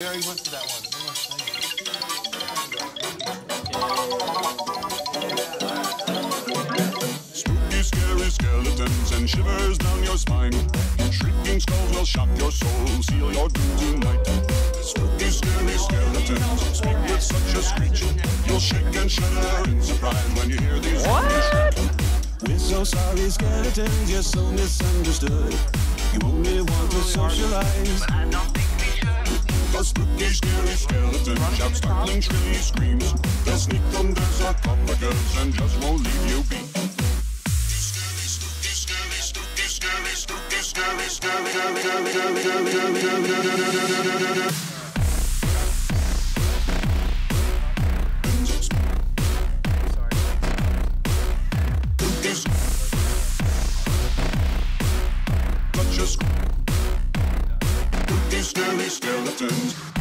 We already went to that one. We went to that one. Spooky, scary skeletons and shivers down your spine. Shrieking skulls will shock your soul, seal your doom tonight. Spooky, scary skeletons speak with such a screech. You'll shake and shudder in surprise when you hear these what? We're so sorry, skeletons, you're so misunderstood. You only want to socialize das spooky, scary Skeleton. Shouts, hab shrilly Chili Screams. Das liegt under the Sarkophagus and just won't leave you be. Just these scary skeletons.